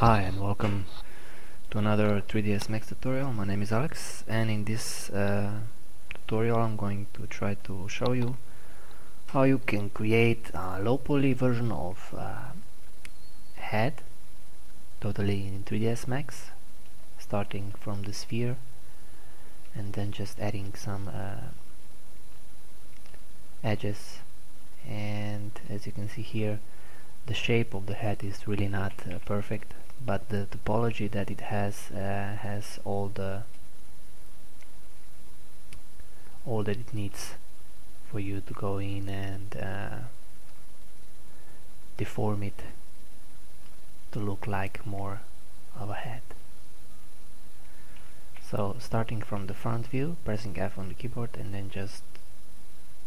Hi and welcome to another 3ds Max tutorial. My name is Alex and in this uh, tutorial I'm going to try to show you how you can create a low poly version of uh, head totally in 3ds Max starting from the sphere and then just adding some uh, edges and as you can see here the shape of the head is really not uh, perfect but the topology that it has uh, has all the all that it needs for you to go in and uh, deform it to look like more of a head so starting from the front view pressing F on the keyboard and then just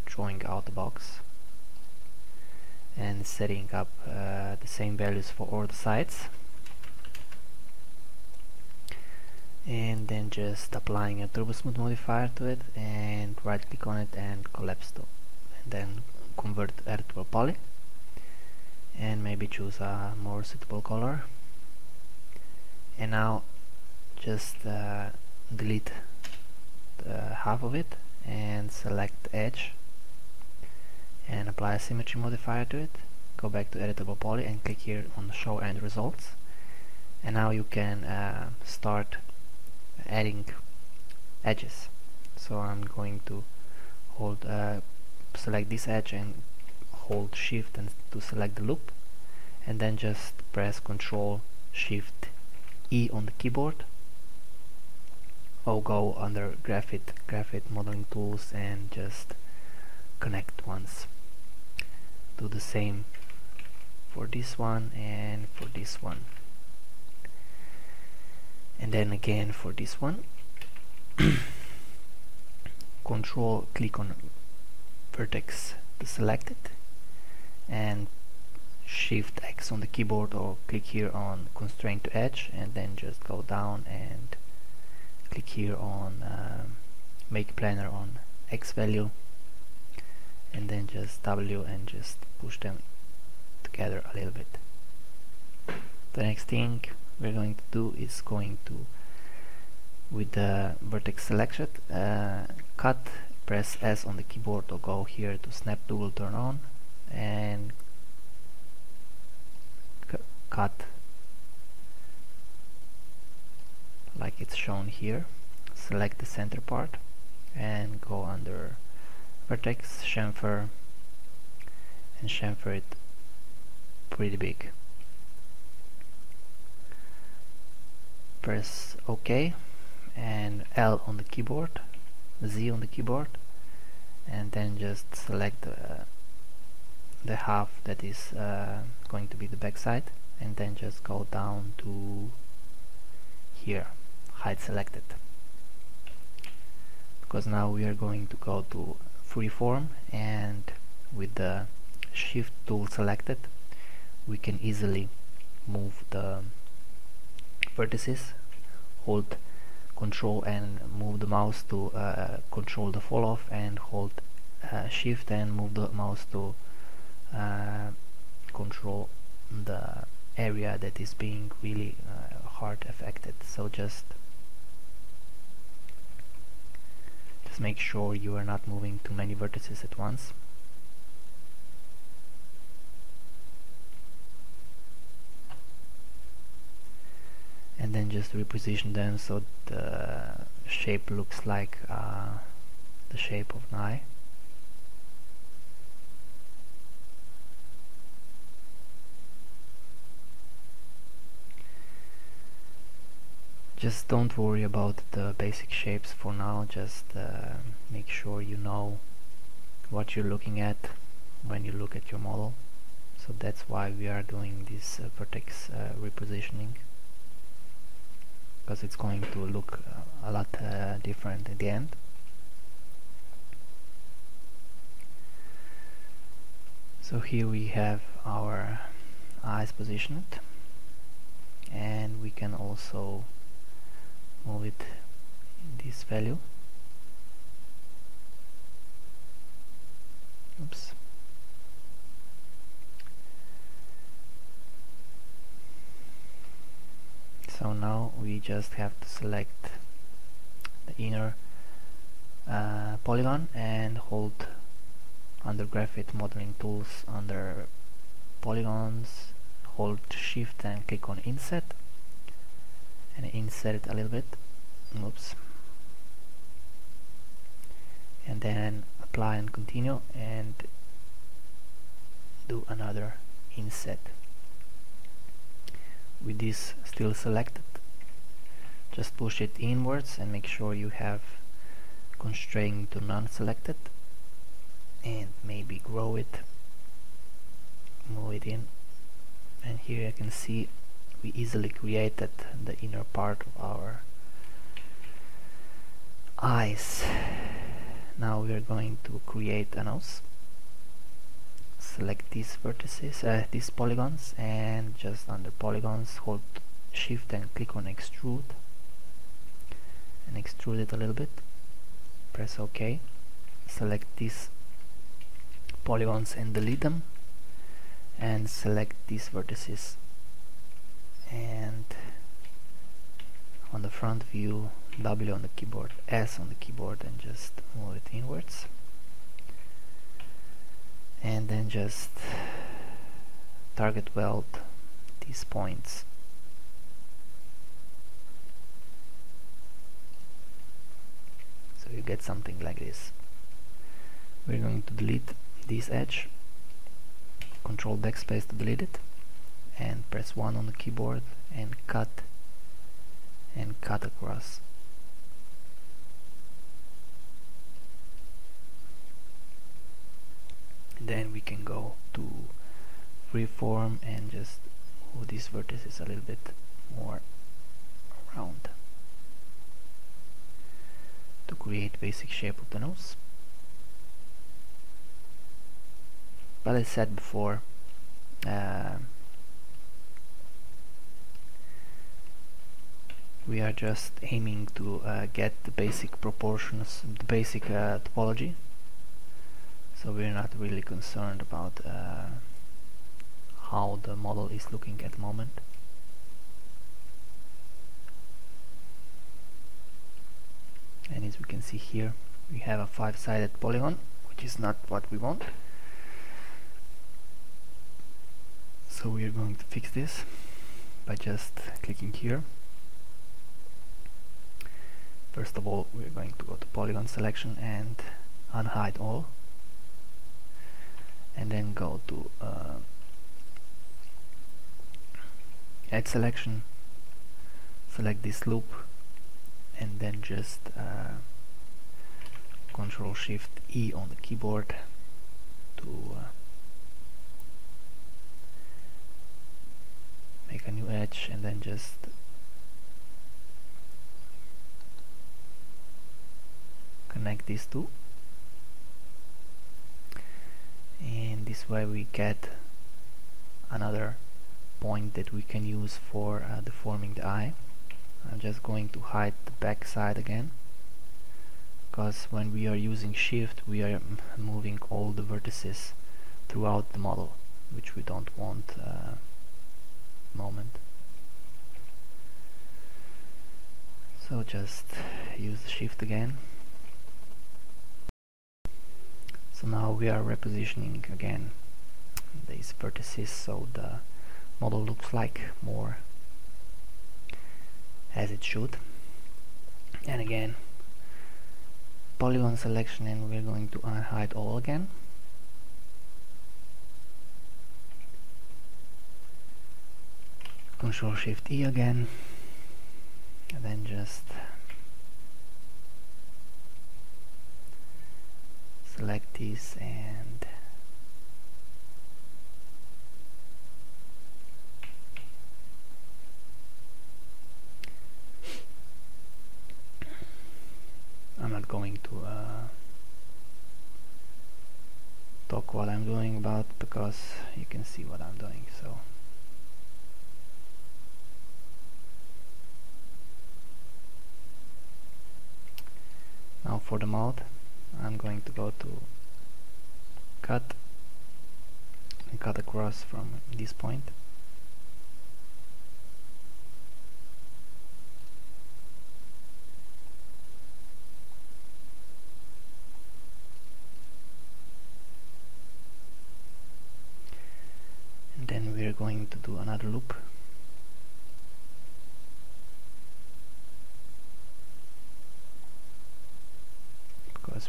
drawing out the box and setting up uh, the same values for all the sides and then just applying a turbo smooth modifier to it and right click on it and collapse to and then convert add to a poly. And maybe choose a more suitable color. And now just uh, delete half of it and select edge and apply a symmetry modifier to it. Go back to editable poly and click here on show end results. And now you can uh, start adding edges. So I'm going to hold uh, select this edge and hold shift and to select the loop. And then just press control shift E on the keyboard. Or go under graphite graphite modeling tools and just connect once do the same for this one and for this one and then again for this one. Control click on vertex to select it. And shift X on the keyboard or click here on constraint to edge and then just go down and click here on uh, make planar on X value. And then just W and just push them together a little bit. The next thing we're going to do is going to with the vertex selection uh, cut press S on the keyboard or go here to snap tool turn on and cut like it's shown here. Select the center part and go under vertex chamfer and chamfer it pretty big press OK and L on the keyboard Z on the keyboard and then just select uh, the half that is uh, going to be the backside and then just go down to here hide selected. Because now we are going to go to freeform and with the shift tool selected we can easily move the vertices hold control and move the mouse to uh, control the fall off and hold uh, shift and move the mouse to uh, control the area that is being really uh, hard affected. So just just make sure you are not moving too many vertices at once and then just reposition them so the shape looks like uh, the shape of an eye. Just don't worry about the basic shapes for now. Just uh, make sure you know what you're looking at when you look at your model. So that's why we are doing this uh, vertex uh, repositioning because it's going to look uh, a lot uh, different at the end. So here we have our eyes positioned and we can also move it in this value. Oops so now we just have to select the inner uh, polygon and hold under graphite modeling tools under polygons hold shift and click on inset and insert it a little bit. Oops. And then apply and continue and do another inset with this still selected. Just push it inwards and make sure you have constraint to none selected and maybe grow it move it in. And here I can see we easily created the inner part of our eyes. Now we are going to create a nose select these vertices uh, these polygons and just under polygons hold shift and click on extrude. And extrude it a little bit. Press ok. Select these polygons and delete them. And select these vertices. And on the front view W on the keyboard, S on the keyboard and just move it inwards and then just target weld these points. So you get something like this. We're going to delete this edge. Control backspace to delete it. And press 1 on the keyboard and cut and cut across then we can go to freeform and just move these vertices a little bit more around to create basic shape of the nose. But as I said before uh, we are just aiming to uh, get the basic proportions, the basic uh, topology so we're not really concerned about uh, how the model is looking at the moment. And as we can see here we have a five-sided polygon which is not what we want. So we are going to fix this by just clicking here. First of all we're going to go to polygon selection and unhide all and then go to uh, edge selection. Select this loop and then just uh, control shift E on the keyboard to uh, make a new edge and then just connect these two and this way we get another point that we can use for uh, deforming the eye. I'm just going to hide the back side again because when we are using shift we are moving all the vertices throughout the model which we don't want uh, moment. So just use shift again so now we are repositioning again these vertices so the model looks like more as it should. And again polygon selection and we're going to unhide all again. Control Shift E again. And then just select this and I'm not going to uh, talk what I'm doing about because you can see what I'm doing so. Now for the mouth I'm going to go to cut and cut across from this point. And then we're going to do another loop.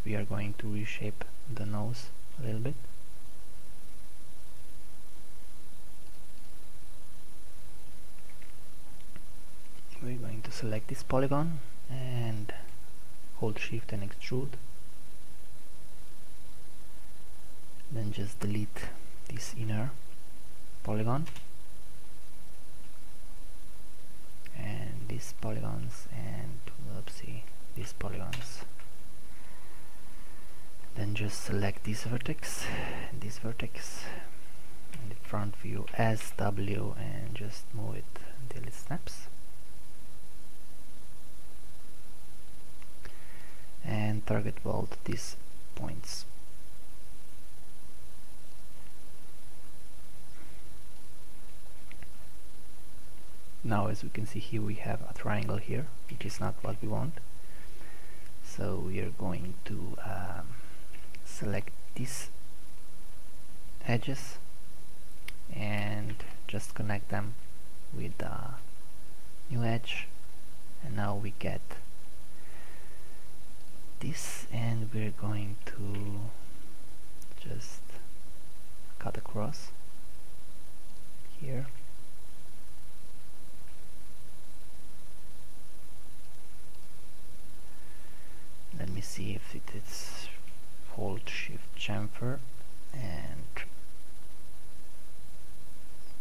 We are going to reshape the nose a little bit. We're going to select this polygon and hold shift and extrude. Then just delete this inner polygon. And these polygons and oopsie these polygons then just select this vertex this vertex in the front view as W and just move it until it snaps. And target weld these points. Now as we can see here we have a triangle here which is not what we want. So we are going to um, select these edges and just connect them with the new edge. And now we get this and we're going to just cut across here. Let me see if it is hold shift chamfer and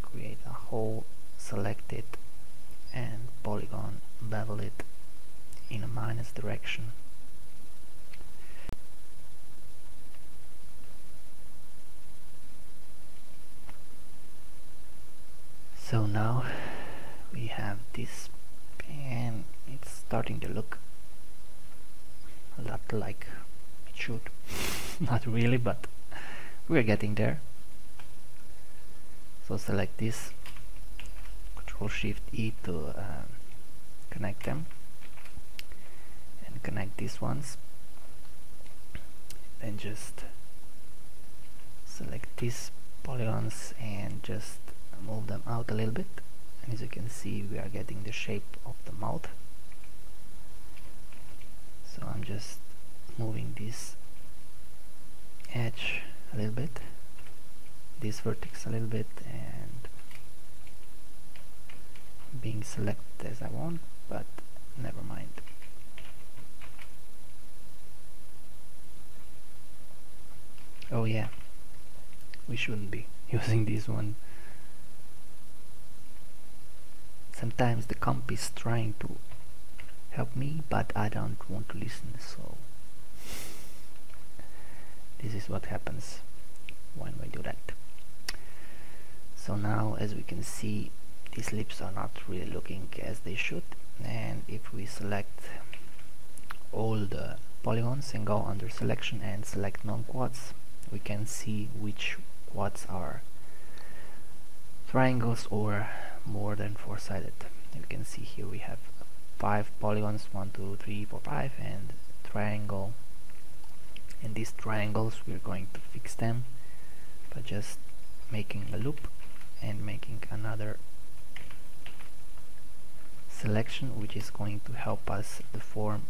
create a hole select it and polygon bevel it in a minus direction. So now we have this and it's starting to look a lot like it should not really but we're getting there. So select this. Control shift E to uh, connect them. And connect these ones. And just select these polygons and just move them out a little bit. And as you can see we are getting the shape of the mouth. So I'm just moving this edge a little bit this vertex a little bit and being selected as I want but never mind. Oh yeah. We shouldn't be using this one. Sometimes the comp is trying to help me but I don't want to listen so this is what happens when we do that. So now as we can see these lips are not really looking as they should and if we select all the polygons and go under selection and select non-quads we can see which quads are triangles or more than four-sided. You can see here we have five polygons one two three four five and triangle and these triangles we're going to fix them by just making a loop and making another selection which is going to help us deform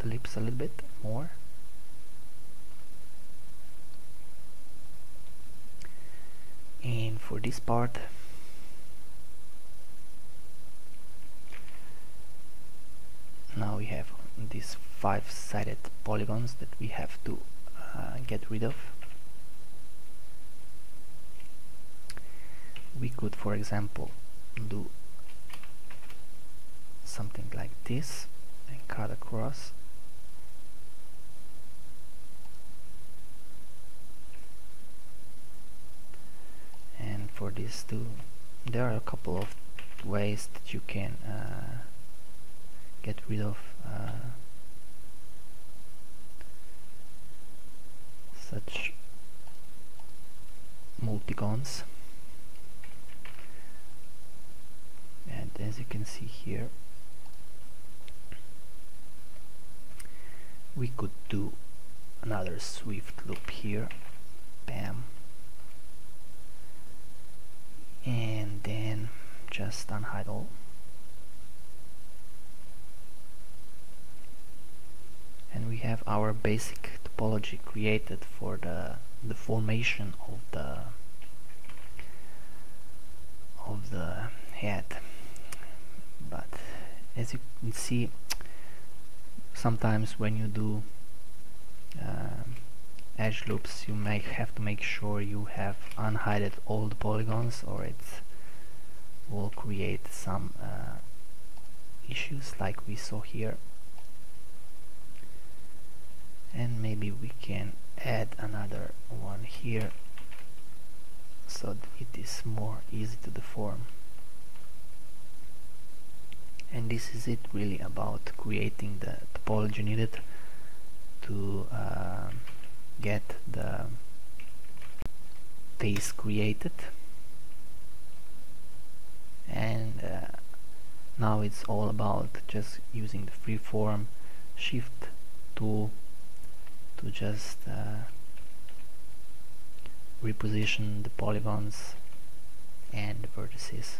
the lips a little bit more. And for this part now we have these five-sided polygons that we have to uh, get rid of. We could for example do something like this and cut across. And for this too there are a couple of ways that you can uh, get rid of uh, such multigons and as you can see here we could do another swift loop here. Bam. And then just unhide all. And we have our basic topology created for the the formation of the of the head. But as you can see sometimes when you do uh, edge loops you may have to make sure you have unhided all the polygons or it will create some uh, issues like we saw here and maybe we can add another one here so it is more easy to deform. And this is it really about creating the topology needed to uh, get the face created. And uh, now it's all about just using the freeform shift tool to just uh, reposition the polygons and the vertices